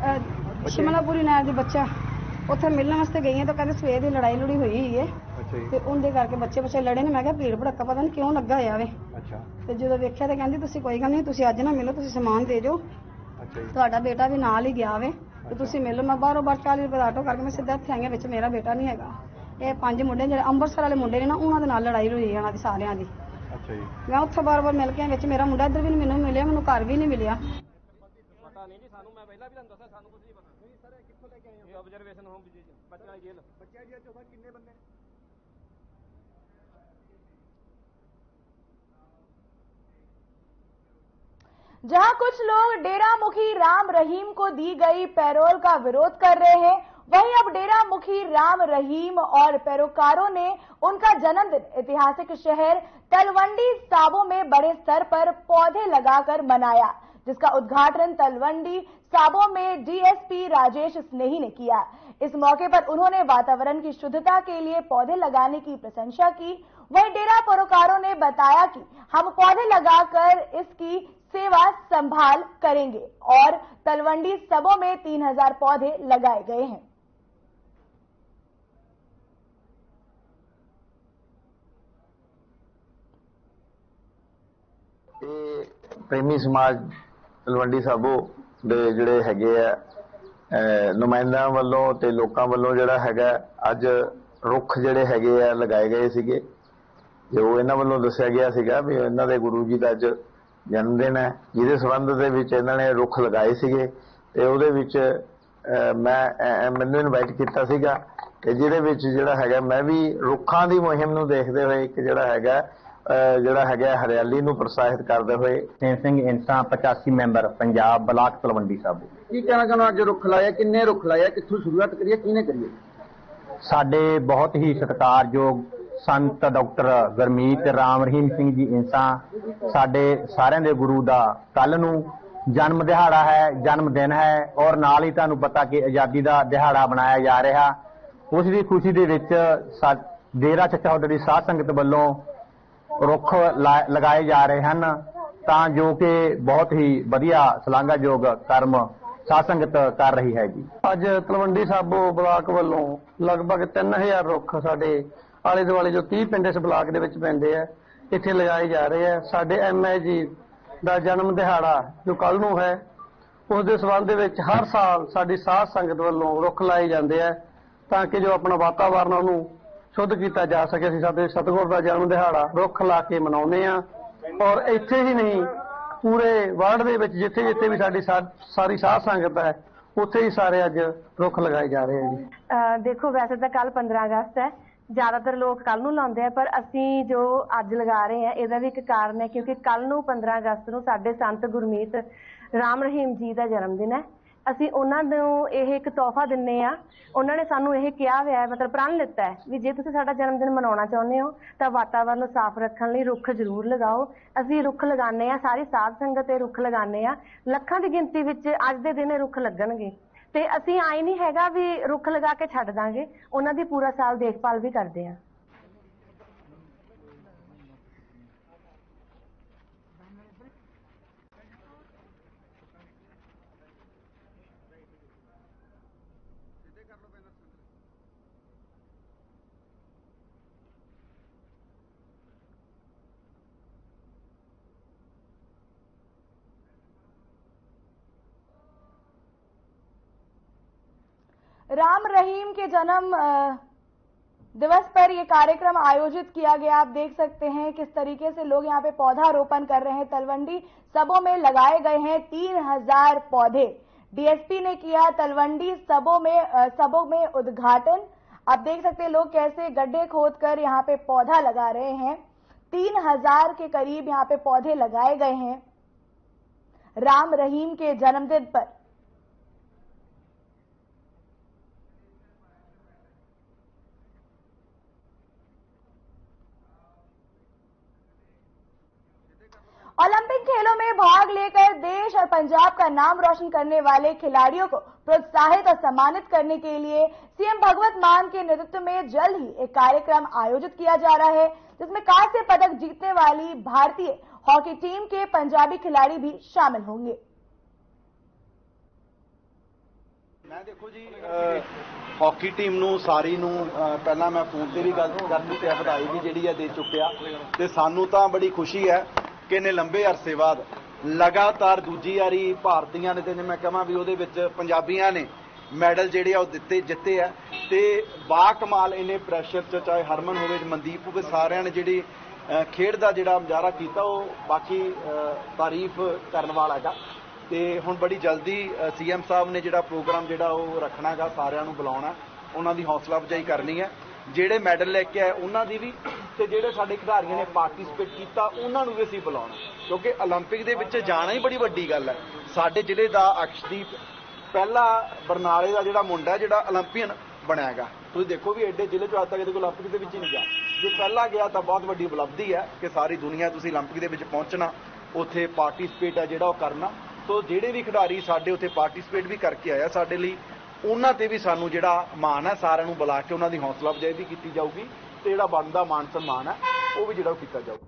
ਅਹ ਸ਼ਿਮਲਾਪੁਰੀ ਨਹਿਰ ਦੀ ਬੱਚਾ। ਉੱਥੇ ਮਿਲਣ ਵਾਸਤੇ ਗਈ ਹਾਂ ਤਾਂ ਕਹਿੰਦੇ ਸਵੇਰ ਦੀ ਲੜਾਈ ਲੜੀ ਹੋਈ ਹੀ ਹੈ ਅੱਛਾ ਜੀ। ਤੇ ਉਹਦੇ ਕਰਕੇ ਬੱਚੇ ਬੱਚੇ ਲੜੇ ਨੇ। ਮੈਂ ਕਿਹਾ ਭੀੜ ਭੜੱਕਾ ਪਤਾ ਨਹੀਂ ਕਿਉਂ ਲੱਗਾ ਹੋਇਆ ਵੇ। ਅੱਛਾ। ਤੇ ਜਦੋਂ ਵੇਖਿਆ ਤਾਂ ਕਹਿੰਦੀ ਤੁਸੀਂ ਕੋਈ ਗੱਲ ਨਹੀਂ ਤੁਸੀਂ ਅੱਜ ਨਾ ਮਿਲੋ ਤੁਸੀਂ ਸਮਾਨ ਦੇ ਜਾਓ। ਅੱਛਾ ਜੀ। ਤੁਹਾਡਾ ਬੇਟਾ ਵੀ ਨਾਲ ਹੀ ਗਿਆ ਵੇ। ਤੇ ਤੁਸੀਂ ਮਿਲੋ ਮੈਂ ਬਾਹਰੋਂ ਬਾਹਰ 40 ਰੁਪਏ ਦਾ ਆਟੋ ਕਰਕੇ ਮੈਂ ਸਿੱਧਾ ਇੱਥੇ ਆਈ ਹਾਂ ਵਿੱਚ ਮੇਰਾ ਬੇਟਾ ਨਹੀਂ ਹੈਗਾ। ਇਹ ਪੰਜ ਮੁੰਡੇ ਜਿਹੜੇ ਅੰਮ੍ਰਿਤਸਰ ਵਾਲੇ ਮੁੰਡੇ ਨੇ ਨਾ ਉਹਨਾਂ ਦੇ ਨਾਲ ਲੜਾਈ ਹੋਈ ਹੈ ਉਹਨਾਂ ਦੀ ਸਾਰਿਆਂ ਦੀ ਅੱਛਾ ਜੀ ਮੈਂ ਉੱਥੇ ਬਾਰ-ਬਾਰ ਮਿਲ ਕੇ ਆਈ, ਵਿੱਚ ਮੇਰਾ ਮੁੰਡਾ ਇੱਧਰ ਵੀ ਨਹੀਂ ਮੈਨੂੰ ਮਿਲਿਆ ਮੈਨੂੰ ਘਰ ਵੀ ਨਹੀਂ ਮਿਲਿਆ जहां कुछ लोग डेरा मुखी राम रहीम को दी गई पैरोल का विरोध कर रहे हैं वहीं अब डेरा मुखी राम रहीम और पैरोकारों ने उनका जन्मदिन ऐतिहासिक शहर तलवंडी साबो में बड़े स्तर पर पौधे लगाकर मनाया, जिसका उद्घाटन तलवंडी साबो में डीएसपी राजेश स्नेही ने किया। इस मौके पर उन्होंने वातावरण की शुद्धता के लिए पौधे लगाने की प्रशंसा की। वहीं डेरा परोकारों ने बताया कि हम पौधे लगाकर इसकी सेवा संभाल करेंगे और तलवंडी सबों में 3000 पौधे लगाए गए हैं। ਇਹ ਪ੍ਰੇਮੀ ਸਮਾਜ ਤਲਵੰਡੀ ਸਾਬੋ ਦੇ ਜਿਹੜੇ ਹੈਗੇ ਆ, ਅਹ, ਨੁਮਾਇੰਦਿਆਂ ਵੱਲੋਂ ਤੇ ਲੋਕਾਂ ਵੱਲੋਂ ਜਿਹੜਾ ਹੈਗਾ, ਅੱਜ ਰੁੱਖ ਜਿਹੜੇ ਹੈਗੇ ਆ ਲਗਾਏ ਗਏ ਸੀਗੇ। ਜੋ ਇਹਨਾਂ ਵੱਲੋਂ ਦੱਸਿਆ ਗਿਆ ਸੀਗਾ ਵੀ ਇਹਨਾਂ ਦੇ ਗੁਰੂ ਜੀ ਦਾ ਅੱਜ ਜਨਮ ਦਿਨ ਹੈ। ਜਿਹਦੇ ਸੰਬੰਧ ਦੇ ਵਿੱਚ ਇਹਨਾਂ ਨੇ ਰੁੱਖ ਲਗਾਏ ਸੀਗੇ ਤੇ ਉਹਦੇ ਵਿੱਚ, ਅਹ, ਮੈਂ ਮੈਨੂੰ ਇਨਵਾਈਟ ਕੀਤਾ ਸੀਗਾ ਤੇ ਜਿਹਦੇ ਵਿੱਚ ਜਿਹੜਾ ਹੈਗਾ, ਮੈਂ ਵੀ ਰੁੱਖਾਂ ਦੀ ਮੁਹਿੰਮ ਨੂੰ ਦੇਖਦੇ ਹੋਏ ਇੱਕ ਜਿਹੜਾ ਹੈਗਾ ਜਿਹੜਾ ਹੈਗਾ ਹਰਿਆਲੀ ਨੂੰ ਪ੍ਰੋਤਸਾਹਿਤ ਕਰਦੇ ਹੋਏ ਸੇਮ ਸਿੰਘ ਇੰਸਾ 85 ਮੈਂਬਰ ਪੰਜਾਬ ਬਲਾਕ ਤਲਵੰਡੀ ਸਾਬੋ। ਕੀ ਕਹਿਣਾ ਚਾਹੁੰਦਾ ਅੱਜ ਰੁੱਖ ਲਾਇਆ ਕਿੰਨੇ ਰੁੱਖ ਲਾਇਆ ਕਿੱਥੋਂ ਸ਼ੁਰੂਆਤ ਕਰੀਏ ਕਿਹਨੇ ਕਰੀਏ? ਸਾਡੇ ਬਹੁਤ ਹੀ ਸਤਿਕਾਰਯੋਗ ਸੰਤ ਡਾਕਟਰ ਗਰਮੀਤ ਰਾਮ ਰਹੀਮ ਸਿੰਘ ਜੀ ਇੰਸਾ ਸਾਡੇ ਸਾਰਿਆਂ ਦੇ ਗੁਰੂ ਦਾ ਕੱਲ ਨੂੰ ਜਨਮ ਦਿਹਾੜਾ ਹੈ ਜਨਮ ਦਿਨ ਹੈ ਔਰ ਨਾਲ ਹੀ ਤੁਹਾਨੂੰ ਪਤਾ ਕਿ ਆਜ਼ਾਦੀ ਦਾ ਦਿਹਾੜਾ ਬਣਾਇਆ ਜਾ ਰਿਹਾ। ਉਸ ਦੀ ਖੁਸ਼ੀ ਦੇ ਵਿੱਚ ਡੇਰਾ ਚੱਚਾ ਦੀ ਸਾਧ ਸੰਗਤ ਵੱਲੋਂ ਰੁੱਖ ਲਗਾਏ ਜਾ ਰਹੇ ਹਨ, ਤਾਂ ਜੋ ਕਿ ਬਹੁਤ ਹੀ ਵਧੀਆ ਸ਼ਲਾਘਾਯੋਗ ਕਰਮ ਸਾਧ ਕਰ ਰਹੀ ਹੈ ਜੀ। ਅੱਜ ਤਲਵੰਡੀ ਸਾਬੋ ਬਲਾਕ ਵੱਲੋਂ ਲਗਭਗ 3000 ਰੁੱਖ ਸਾਡੇ ਆਲੇ ਦੁਆਲੇ ਜੋ 30 ਪਿੰਡ ਇਸ ਬਲਾਕ ਦੇ ਵਿੱਚ ਪੈਂਦੇ ਆ, ਇੱਥੇ ਲਗਾਏ ਜਾ ਰਹੇ ਆ। ਸਾਡੇ ਐਮਏ ਜੀ ਦਾ ਜਨਮ ਦਿਹਾੜਾ ਜੋ ਕੱਲ ਨੂੰ ਹੈ, ਉਸ ਦੇ ਸਬੰਧ ਦੇ ਵਿੱਚ ਹਰ ਸਾਲ ਸਾਡੀ ਸਾਧ ਸੰਗਤ ਵੱਲੋਂ ਰੁੱਖ ਲਾਏ ਜਾਂਦੇ ਆ, ਤਾਂ ਕਿ ਜੋ ਆਪਣਾ ਵਾਤਾਵਰਨ ਉਹਨੂੰ ਸ਼ੁੱਧ ਕੀਤਾ ਜਾ ਸਕੇ। ਅਸੀਂ ਸਾਡੇ ਸਤਿਗੁਰ ਦਾ ਜਨਮ ਦਿਹਾੜਾ ਰੁੱਖ ਲਾ ਕੇ ਮਨਾਉਂਦੇ ਆ ਔਰ ਇੱਥੇ ਹੀ ਨਹੀਂ, ਪੂਰੇ ਵਰਲਡ ਦੇ ਵਿੱਚ ਜਿੱਥੇ ਜਿੱਥੇ ਵੀ ਸਾਡੀ ਸਾਰੀ ਸਾਧ ਸੰਗਤ ਹੈ, ਉੱਥੇ ਹੀ ਸਾਰੇ ਅੱਜ ਰੁੱਖ ਲਗਾਏ ਜਾ ਰਹੇ ਆ ਜੀ ਦੇਖੋ, ਵੈਸੇ ਤਾਂ ਕੱਲ 15 ਅਗਸਤ ਹੈ। ਜ਼ਿਆਦਾਤਰ ਲੋਕ ਕੱਲ ਨੂੰ ਲਾਉਂਦੇ ਆ, ਪਰ ਅਸੀਂ ਜੋ ਅੱਜ ਲਗਾ ਰਹੇ ਆ ਇਹਦਾ ਵੀ ਇੱਕ ਕਾਰਨ ਹੈ, ਕਿਉਂਕਿ ਕੱਲ ਨੂੰ 15 ਅਗਸਤ ਨੂੰ ਸਾਡੇ ਸੰਤ ਗੁਰਮੀਤ ਰਾਮ ਰਹੀਮ ਜੀ ਦਾ ਜਨਮ ਦਿਨ ਹੈ। ਅਸੀਂ ਉਹਨਾਂ ਨੂੰ ਇਹ ਇੱਕ ਤੋਹਫਾ ਦਿੰਨੇ ਆ ਉਹਨਾਂ ਨੇ ਸਾਨੂੰ ਇਹ ਕਿਹਾ ਹੋਇਆ ਹੈ, ਮਤਲਬ ਪ੍ਰਣ ਲਿੱਤਾ ਹੈ ਵੀ ਜੇ ਤੁਸੀਂ ਸਾਡਾ ਜਨਮ ਦਿਨ ਮਨਾਉਣਾ ਚਾਹੁੰਦੇ ਹੋ, ਤਾਂ ਵਾਤਾਵਰਨ ਨੂੰ ਸਾਫ਼ ਰੱਖਣ ਲਈ ਰੁੱਖ ਜ਼ਰੂਰ ਲਗਾਓ। ਅਸੀਂ ਰੁੱਖ ਲਗਾਉਂਦੇ ਆ ਸਾਰੀ ਸਾਧ ਸੰਗਤ ਇਹ ਰੁੱਖ ਲਗਾਉਂਦੇ ਆ ਲੱਖਾਂ ਦੀ ਗਿਣਤੀ ਵਿੱਚ ਅੱਜ ਦੇ ਦਿਨ ਇਹ ਰੁੱਖ ਲੱਗਣਗੇ। ਤੇ ਅਸੀਂ ਆਈ ਨਹੀਂ ਹੈਗਾ ਵੀ ਰੁੱਖ ਲਗਾ ਕੇ ਛੱਡ ਦਾਂਗੇ। ਉਹਨਾਂ ਦੀ ਪੂਰਾ ਸਾਲ ਦੇਖਭਾਲ ਵੀ ਕਰਦੇ ਆ राम रहीम के जन्म दिवस पर यह कार्यक्रम आयोजित किया गया। आप देख सकते हैं किस तरीके से लोग यहाँ पे पौधा रोपण कर रहे हैं। तलवंडी सबों में लगाए गए हैं तीन हज़ार पौधे। डीएसपी ने किया तलवंडी सबों में सबों में उद्घाटन। आप देख सकते हैं लोग कैसे गड्ढे खोद कर यहाँ पे पौधा लगा रहे हैं। तीन हज़ार के करीब यहाँ पे पौधे लगाए गए हैं राम रहीम के जन्मदिन पर। ओलंपिक खेलों में भाग लेकर देश और पंजाब का नाम रोशन करने वाले खिलाड़ियों को प्रोत्साहित और सम्मानित करने के लिए सीएम भगवत मान के नेतृत्व में जल्द ही एक कार्यक्रम आयोजित किया जा रहा है जिसमें कांस्य पदक जीतने वाली भारतीय हॉकी टीम के पंजाबी खिलाड़ी भी शामिल होंगे ਮੈਂ ਦੇਖੋ ਜੀ ਅਹ, ਹਾਕੀ ਟੀਮ ਨੂੰ ਸਾਰੀ ਨੂੰ ਅਹ, ਪਹਿਲਾਂ ਮੈਂ ਫੋਨ ਤੇ ਵੀ ਗੱਲ ਕਰਨੀ ਤੇ ਵਧਾਈ ਵੀ ਜਿਹੜੀ ਹੈ ਦੇ ਚੁੱਕਿਆ ਤੇ ਸਾਨੂੰ ਤਾਂ ਬੜੀ ਖੁਸ਼ੀ ਹੈ ਕਿ ਇਹਨੇ ਲੰਬੇ ਅਰਸੇ ਬਾਅਦ ਲਗਾਤਾਰ ਦੂਜੀ ਵਾਰੀ ਭਾਰਤੀਆਂ ਨੇ ਤੇ ਜੇ ਮੈਂ ਕਹਾਂ ਵੀ ਉਹਦੇ ਵਿੱਚ ਪੰਜਾਬੀਆਂ ਨੇ ਮੈਡਲ ਜਿਹੜੇ ਆ ਉਹ ਦਿੱਤੇ, ਜਿੱਤੇ ਆ। ਤੇ ਬਾ ਕਮਾਲ ਇਹਨੇ ਪ੍ਰੈਸ਼ਰ ਚ, ਚਾਹੇ ਹਰਮਨ ਹੋਵੇ ਮਨਦੀਪ ਹੋਵੇ, ਸਾਰਿਆਂ ਨੇ ਜਿਹੜੀ ਖੇਡ ਦਾ ਜਿਹੜਾ ਮੁਜ਼ਾਹਰਾ ਕੀਤਾ, ਉਹ ਬਾਕੀ ਤਾਰੀਫ ਕਰਨ ਵਾਲਾ ਹੈਗਾ। ਤੇ ਹੁਣ ਬੜੀ ਜਲਦੀ ਸੀਐਮ ਸਾਹਿਬ ਨੇ ਜਿਹੜਾ ਪ੍ਰੋਗਰਾਮ ਜਿਹੜਾ ਉਹ ਰੱਖਣਾਗਾ, ਸਾਰਿਆਂ ਨੂੰ ਬੁਲਾਉਣਾ। ਉਹਨਾਂ ਦੀ ਹੌਸਲਾ ਅਫਜ਼ਾਈ ਕਰਨੀ ਹੈ। ਜਿਹੜੇ ਮੈਡਲ ਲੈ ਕੇ ਆਏ ਉਹਨਾਂ ਦੀ ਵੀ ਤੇ ਜਿਹੜੇ ਸਾਡੇ ਖਿਡਾਰੀਆਂ ਨੇ ਪਾਰਟਿਸਿਪੇਟ ਕੀਤਾ, ਉਹਨਾਂ ਨੂੰ ਵੀ ਅਸੀਂ ਬੁਲਾਉਣਾ। ਕਿਉਂਕਿ 올림픽 ਦੇ ਵਿੱਚ ਜਾਣਾ ਹੀ ਬੜੀ ਵੱਡੀ ਗੱਲ ਹੈ। ਸਾਡੇ ਜ਼ਿਲ੍ਹੇ ਦਾ ਅਕਸ਼ਦੀਪ ਪਹਿਲਾ ਬਰਨਾਲੇ ਦਾ ਜਿਹੜਾ ਮੁੰਡਾ ਜਿਹੜਾ 올림픽ੀਅਨ ਬਣਿਆ ਹੈਗਾ। ਤੁਸੀਂ ਦੇਖੋ ਵੀ ਐਡੇ ਜ਼ਿਲ੍ਹੇ ਚੋਂ ਅੱਜ ਤੱਕ ਇਹਦੇ 올림픽 ਦੇ ਵਿੱਚ ਹੀ ਨਹੀਂ ਗਿਆ। ਜੇ ਪਹਿਲਾ ਗਿਆ ਤਾਂ ਬਹੁਤ ਵੱਡੀ ਉਪਲਬਧੀ ਹੈ ਕਿ ਸਾਰੀ ਦੁਨੀਆ ਤੁਸੀਂ 올림픽 ਦੇ ਵਿੱਚ ਪਹੁੰਚਣਾ, ਉੱਥੇ ਪਾਰਟਿਸਿਪੇਟ ਹੈ ਜਿਹੜਾ ਉਹ ਕਰਨਾ। ਸੋ ਜਿਹੜੇ ਵੀ ਖਿਡਾਰੀ ਸਾਡੇ ਉੱਥੇ ਪਾਰਟਿਸਿਪੇਟ ਵੀ ਕਰਕੇ ਆਇਆ ਸਾਡੇ ਲਈ ਉਹਨਾਂ ਤੇ ਵੀ ਸਾਨੂੰ ਜਿਹੜਾ ਮਾਣ ਹੈ ਸਾਰਿਆਂ ਨੂੰ ਬੁਲਾ ਕੇ ਉਹਨਾਂ ਦੀ ਹੌਸਲਾ ਅਫਜ਼ਾਈ ਵੀ ਕੀਤੀ ਜਾਊਗੀ ਤੇ ਜਿਹੜਾ ਬਣਦਾ ਮਾਨ ਸਨਮਾਨ ਹੈ ਉਹ ਵੀ ਜਿਹੜਾ ਉਹ ਕੀਤਾ ਜਾਊਗਾ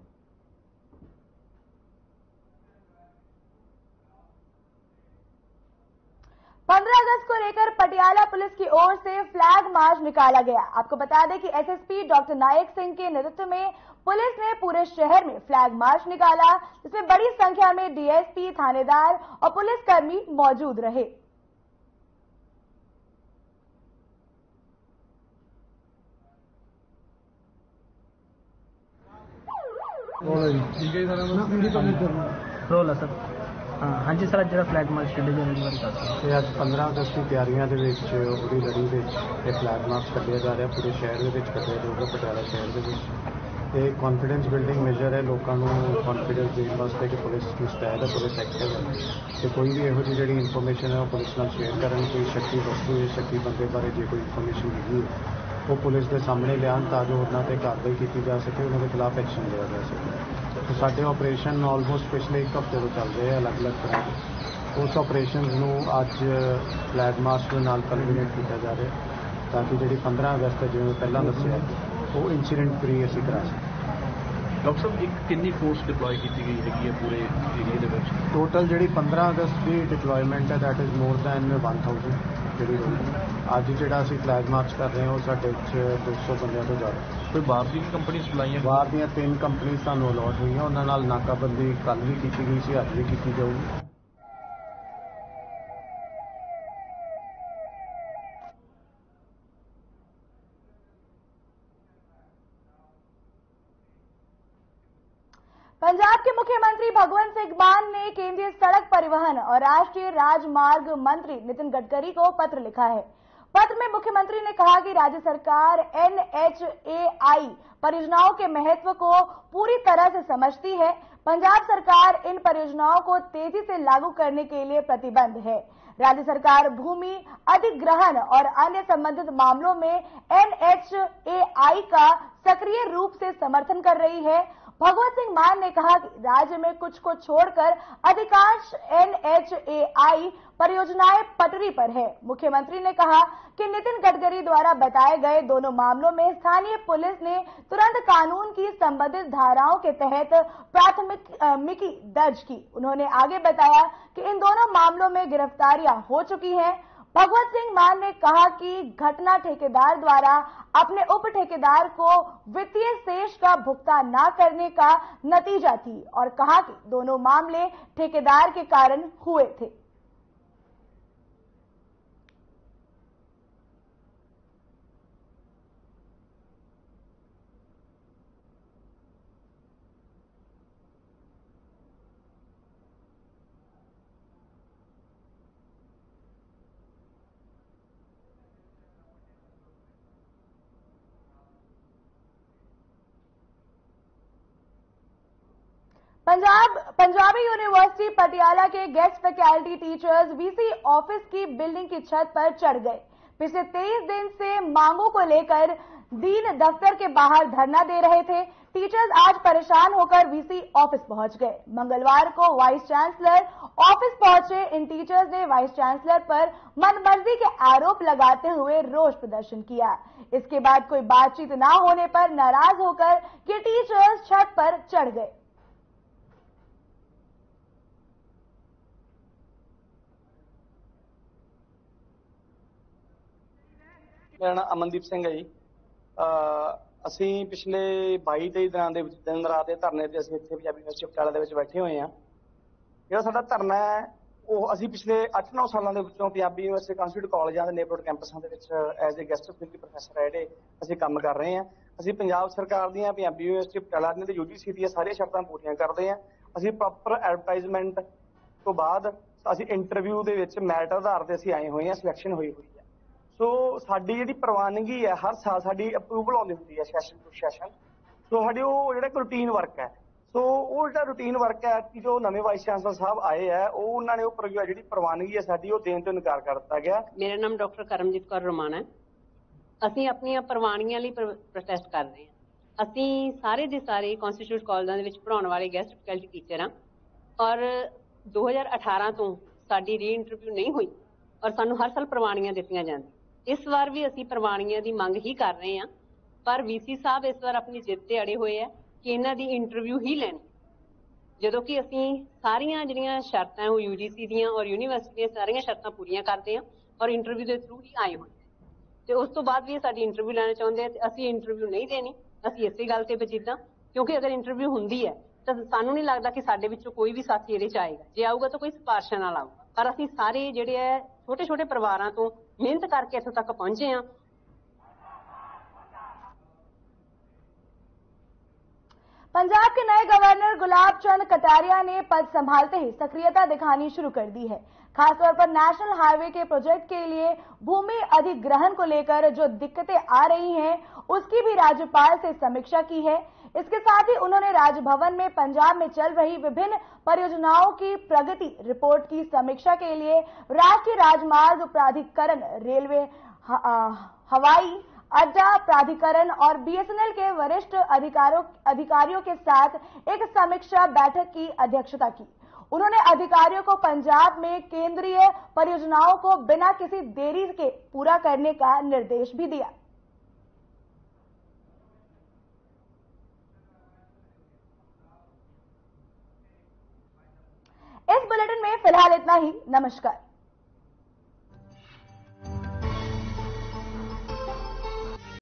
पंद्रह अगस्त को लेकर पटियाला पुलिस की ओर से फ्लैग मार्च निकाला गया आपको बता दें कि एसएसपी डॉक्टर नायक सिंह के नेतृत्व में पुलिस ने पूरे शहर में फ्लैग मार्च निकाला जिसमें बड़ी संख्या में डीएसपी थानेदार और पुलिसकर्मी मौजूद रहे ਰੋਲ ਆ ਸਰ ਹਾਂ ਹਾਂਜੀ ਸਰ ਅੱਜ ਜਿਹੜਾ ਫਲੈਗ ਮਾਰਚ ਕੱਢਿਆ ਜਾ ਰਿਹਾ ਬਾਰੇ ਦੱਸੋ ਤੇ ਅੱਜ 15 ਅਗਸਤ ਦੀ ਤਿਆਰੀਆਂ ਦੇ ਵਿੱਚ, ਉਹਦੀ ਲੜੀ ਵਿੱਚ ਇਹ ਫਲੈਗ ਮਾਰਚ ਕੱਢਿਆ ਜਾ ਰਿਹਾ, ਪੂਰੇ ਸ਼ਹਿਰ ਦੇ ਵਿੱਚ ਕੱਢਿਆ ਜਾਊਗਾ, ਪਟਿਆਲਾ ਸ਼ਹਿਰ ਦੇ ਵਿੱਚ। ਇਹ ਕੌਨਫੀਡੈਂਸ ਬਿਲਡਿੰਗ ਮੇਜਰ ਹੈ, ਲੋਕਾਂ ਨੂੰ ਕੌਨਫੀਡੈਂਸ ਦੇਣ ਵਾਸਤੇ ਕਿ ਪੁਲਿਸ ਮੁਸਤੈਦ ਹੈ, ਪੁਲਿਸ ਐਕਟਿਵ ਹੈ। ਤੇ ਕੋਈ ਵੀ ਇਹੋ ਜਿਹੀ ਜਿਹੜੀ ਇਨਫੋਰਮੇਸ਼ਨ ਹੈ, ਉਹ ਪੁਲਿਸ ਨਾਲ ਸ਼ੇਅਰ ਕਰਨ ਕੋਈ ਸ਼ੱਕੀ ਵਸਤੂ ਜਾਂ ਸ਼ੱਕੀ ਬੰਦੇ ਬਾਰੇ ਜੇ ਕੋਈ ਇਨਫੋਰਮੇਸ਼ਨ ਮਿਲੀ ਉਹ ਪੁਲਿਸ ਦੇ ਸਾਹਮਣੇ ਲਿਆਉਣ ਤਾਂ ਜੋ ਉਹਨਾਂ ਤੇ ਕਾਰਵਾਈ ਕੀਤੀ ਜਾ ਸਕੇ ਉਹਨਾਂ ਦੇ ਖਿਲਾਫ ਐਕਸ਼ਨ ਲਿਆ ਜਾ ਸਕੇ। ਤੇ ਸਾਡੇ ਆਪਰੇਸ਼ਨ ਆਲਮੋਸਟ ਪਿਛਲੇ ਇੱਕ ਹਫ਼ਤੇ ਤੋਂ ਚੱਲ ਰਹੇ ਆ ਅਲੱਗ-ਅਲੱਗ ਤਰ੍ਹਾਂ ਦੇ। ਉਸ ਆਪਰੇਸ਼ਨਸ ਨੂੰ ਅੱਜ ਫਲੈਗ ਮਾਰਚ ਦੇ ਨਾਲ ਕਨਵੀਨੈਂਟ ਕੀਤਾ ਜਾ ਰਿਹਾ ਤਾਂ ਕਿ ਜਿਹੜੀ 15 ਅਗਸਤ ਜਿਵੇਂ ਪਹਿਲਾਂ ਦੱਸਿਆ ਉਹ ਇਨਸੀਡੈਂਟ ਫ੍ਰੀ ਅਸੀਂ ਕਰਾ ਸਕੀਏ। ਡਾਕਟਰ ਸਾਹਿਬ ਇੱਕ ਕਿੰਨੀ ਫੋਰਸ ਡਿਪਲੋਏ ਕੀਤੀ ਗਈ ਹੈਗੀ ਹੈ ਪੂਰੇ ਏਰੀਆ ਦੇ ਵਿੱਚ? ਟੋਟਲ ਜਿਹੜੀ 15 ਅਗਸਤ ਦੀ ਡਿਪਲੋਇਮੈਂਟ ਹੈ ਦੈਟ ਇਜ਼ ਮੋਰ ਦੈਨ 1000 ਜਿਹੜੀ ਹੋਈ ਅੱਜ ਜਿਹੜਾ ਅਸੀਂ ਫਲੈਗ ਮਾਰਚ ਕਰ ਰਹੇ ਹਾਂ ਉਹ ਸਾਡੇ ਚ 200 ਬੰਦਿਆਂ ਤੋਂ ਜ਼ਿਆਦਾ। ਕੋਈ ਬਾਹਰ ਦੀ ਕੰਪਨੀ ਸਪਲਾਈਆਂ ਬਾਹਰ ਦੀਆਂ ਤਿੰਨ ਕੰਪਨੀ ਸਾਨੂੰ ਅਲਾਟ ਹੋਈਆਂ। ਉਹਨਾਂ ਨਾਲ ਨਾਕਾਬੰਦੀ ਕੱਲ ਵੀ ਕੀਤੀ ਗਈ ਸੀ ਅੱਜ ਵੀ ਕੀਤੀ ਜਾਊਗੀ। ने केंद्रीय सड़क परिवहन और राष्ट्रीय राजमार्ग मंत्री नितिन गडकरी को पत्र लिखा है। पत्र में मुख्यमंत्री ने कहा कि राज्य सरकार एनएचएआई परियोजनाओं के महत्व को पूरी तरह से समझती है। पंजाब सरकार इन परियोजनाओं को तेज़ी से लागू करने के लिए प्रतिबद्ध है। राज्य सरकार भूमि, अधिग्रहण और अन्य संबंधित मामलों में एनएचएआई का सक्रिय रूप से समर्थन कर रही है। भगवत सिंह मान ने कहा कि राज्य में कुछ को छोड़कर अधिकांश एनएचएआई परियोजनाएँ पटरी पर है। मुख्यमंत्री ने कहा कि नितिन गडकरी द्वारा बताए गए दोनों मामलों में स्थानीय पुलिस ने तुरंत कानून की संबंधित धाराओं के तहत प्राथमिकी दर्ज की। उन्होंने आगे बताया कि इन दोनों मामलों में गिरफ्तारियाँ हो चुकी हैं। भगवत सिंह मान ने कहा कि घटना ठेकेदार द्वारा अपने उप ठेकेदार को वित्तीय शेष का भुगतान न करने का नतीजा थी और कहा कि दोनों मामले ठेकेदार के कारण हुए थे। पंजाब यूनिवर्सिटी पटियाला के guest faculty teachers VC office की बिल्डिंग की छत पर चढ़ गए। पिछले 23 दिन से मांगों को लेकर दीन दफ्तर के बाहर धरना दे रहे थे। टीचर्स आज परेशान होकर वीसी ऑफ़िस पहुँच गए। मंगलवार को वाइस चांसलर ऑफ़िस पहुँचे। इन टीचर्स ने वाइस चांसलर पर मनमर्जी के आरोप लगाते हुए रोष प्रदर्शन किया। इसके बाद कोई बातचीत न होने पर नाराज़ होकर ये टीचर्स छत पर चढ़ गए। ਮੇਰਾ ਨਾਮ ਅਮਨਦੀਪ ਸਿੰਘ ਹੈ ਜੀ। ਅਹ ਅਸੀਂ ਪਿਛਲੇ 22 23 ਦਿਨਾਂ ਦੇ ਵਿੱਚ, ਦਿਨ ਰਾਤ ਦੇ ਧਰਨੇ ਤੇ ਅਸੀਂ ਇੱਥੇ ਪੰਜਾਬੀ ਯੂਨੀਵਰਸਿਟੀ ਪਟਿਆਲਾ ਦੇ ਵਿੱਚ ਬੈਠੇ ਹੋਏ ਹਾਂ। ਜਿਹੜਾ ਸਾਡਾ ਧਰਨਾ ਹੈ, ਉਹ ਅਸੀਂ ਪਿਛਲੇ 8-9 ਸਾਲਾਂ ਦੇ ਵਿੱਚੋਂ ਪੰਜਾਬੀ ਯੂਨੀਵਰਸਿਟੀ ਕਾਂਸਟੀਟਿਊਟ ਕਾਲਜਾਂ ਦੇ ਨੇਬਰਡ ਕੈਂਪਸਾਂ ਦੇ ਵਿੱਚ as a guest faculty professor ਹੈ ਜਿਹੜੇ ਅਸੀਂ ਕੰਮ ਕਰ ਰਹੇ ਹਾਂ। ਅਸੀਂ ਪੰਜਾਬ ਸਰਕਾਰ ਦੀਆਂ ਪੰਜਾਬੀ ਯੂਨੀਵਰਸਿਟੀ ਪਟਿਆਲਾ ਦੀਆਂ ਤੇ ਯੂਜੀਸੀ ਦੀਆਂ ਸਾਰੀਆਂ ਸ਼ਰਤਾਂ ਪੂਰੀਆਂ ਕਰਦੇ ਹਾਂ। ਅਸੀਂ ਪ੍ਰੋਪਰ ਐਡਵਰਟਾਈਜ਼ਮੈਂਟ ਤੋਂ ਬਾਅਦ ਅਸੀਂ ਇੰਟਰਵਿਊ ਦੇ ਵਿੱਚ ਮੈਰਿਟ ਆਧਾਰ ਤੇ ਅਸੀਂ ਆਏ ਹੋਏ ਹਾਂ ਸਿਲੈਕਸ਼ਨ ਹੋਈ ਹੋਈ। ਸੋ ਸਾਡੀ ਜਿਹੜੀ ਪ੍ਰਵਾਨਗੀ ਹੈ, ਹਰ ਸਾਲ ਸਾਡੀ ਅਪਰੂਵਲ ਆਉਂਦੀ ਹੁੰਦੀ ਹੈ ਸੈਸ਼ਨ ਟੂ ਸੈਸ਼ਨ ਸੋ ਸਾਡੀ ਉਹ ਜਿਹੜਾ ਇੱਕ ਰੂਟੀਨ ਵਰਕ ਹੈ। ਸੋ ਉਹ ਜਿਹੜਾ ਰੂਟੀਨ ਵਰਕ ਹੈ ਕਿ ਜੋ ਨਵੇਂ ਵਾਈਸ ਚਾਂਸਲਰ ਸਾਹਿਬ ਆਏ ਹੈ, ਉਹ ਉਹਨਾਂ ਨੇ ਉਹ ਜਿਹੜੀ ਪ੍ਰਵਾਨਗੀ ਹੈ ਸਾਡੀ, ਉਹ ਦੇਣ ਤੋਂ ਇਨਕਾਰ ਕਰ ਦਿੱਤਾ ਗਿਆ। ਮੇਰਾ ਨਾਮ ਡਾਕਟਰ ਕਰਮਜੀਤ ਕੌਰ ਰੋਮਾਣਾ ਹੈ। ਅਸੀਂ ਆਪਣੀਆਂ ਪ੍ਰਵਾਨਗੀਆਂ ਲਈ ਪ੍ਰੋਟੈਸਟ ਕਰ ਰਹੇ ਹਾਂ। ਅਸੀਂ ਸਾਰੇ ਦੇ ਸਾਰੇ ਕਨਸਟੀਟਿਊਟ ਕਾਲਜਾਂ ਦੇ ਵਿੱਚ ਪੜਾਉਣ ਵਾਲੇ ਗੈਸਟ ਫੈਕਲਟੀ ਟੀਚਰ ਹਾਂ। ਔਰ 2018 ਤੋਂ ਸਾਡੀ ਰੀ ਇੰਟਰਵਿਊ ਨਹੀਂ ਹੋਈ। ਔਰ ਸਾਨੂੰ ਹਰ ਸਾਲ ਪ੍ਰਵਾਨਗੀਆਂ ਦਿੱਤੀਆਂ ਜਾਂਦੀਆਂ। ਇਸ ਵਾਰ ਵੀ ਅਸੀਂ ਪ੍ਰਵਾਨਗੀਆਂ ਦੀ ਮੰਗ ਹੀ ਕਰ ਰਹੇ ਹਾਂ। ਪਰ ਵੀਸੀ ਸਾਹਿਬ ਇਸ ਵਾਰ ਆਪਣੀ ਜਿੱਦ ਤੇ ਅੜੇ ਹੋਏ ਆ ਕਿ ਇਹਨਾਂ ਦੀ ਇੰਟਰਵਿਊ ਹੀ ਲੈਣੀ। ਜਦੋਂ ਕਿ ਅਸੀਂ ਸਾਰੀਆਂ ਜਿਹੜੀਆਂ ਸ਼ਰਤਾਂ ਉਹ ਯੂਜੀਸੀ ਦੀਆਂ ਔਰ ਯੂਨੀਵਰਸਿਟੀ ਦੀਆਂ ਸਾਰੀਆਂ ਸ਼ਰਤਾਂ ਪੂਰੀਆਂ ਕਰਦੇ ਹਾਂ ਔਰ ਇੰਟਰਵਿਊ ਦੇ ਥਰੂ ਹੀ ਆਏ ਹੋਏ ਤੇ ਉਸ ਤੋਂ ਬਾਅਦ ਵੀ ਸਾਡੀ ਇੰਟਰਵਿਊ ਲੈਣਾ ਚਾਹੁੰਦੇ ਆ ਤੇ ਅਸੀਂ ਇੰਟਰਵਿਊ ਨਹੀਂ ਦੇਣੀ। ਅਸੀਂ ਇਸੇ ਗੱਲ ਤੇ ਵਜੀਦਾਂ ਕਿਉਂਕਿ ਅਗਰ ਇੰਟਰਵਿਊ ਹੁੰਦੀ ਹੈ ਤਾਂ ਸਾਨੂੰ ਨਹੀਂ ਲੱਗਦਾ ਕਿ ਸਾਡੇ ਵਿੱਚੋਂ ਕੋਈ ਵੀ ਸਾਥੀ ਇਹਦੇ ਚ ਆਏਗਾ। ਜੇ ਆਊਗਾ ਤਾਂ ਕੋਈ ਸਿਫਾਰਸ਼ਾਂ ਨਾਲ ਆਊਗਾ। ਪਰ ਅਸੀਂ ਸਾਰੇ ਜਿਹੜੇ ਹੈ ਛੋਟੇ ਛੋਟੇ ਪਰਿਵਾਰਾਂ ਤੋਂ ਮਿਹਨਤ ਕਰਕੇ ਇੱਥੋਂ ਤੱਕ ਪਹੁੰਚੇ ਹਾਂ पंजाब के नए गवर्नर गुलाब चंद कटारिया ने पद संभालते ही सक्रियता दिखानी शुरू कर दी है खासतौर पर नेशनल हाईवे के प्रोजेक्ट के लिए भूमि अधिग्रहण को लेकर जो दिक्कतें आ रही हैं उसकी भी राज्यपाल से समीक्षा की है। इसके साथ ही उन्होंने राजभवन में पंजाब में चल रही विभिन्न परियोजनाओं की प्रगति रिपोर्ट की समीक्षा के लिए राष्ट्रीय राजमार्ग प्राधिकरण रेलवे हवाई अड्डा प्राधिकरण और बीएसएनएल के वरिष्ठ अधिकारों, अधिकारियों के साथ एक समीक्षा बैठक की अध्यक्षता की। उन्होंने अधिकारियों को पंजाब में केंद्रीय परियोजनाओं को बिना किसी देरी के पूरा करने का निर्देश भी दिया। इस बुलेटिन में फिलहाल इतना ही नमस्कार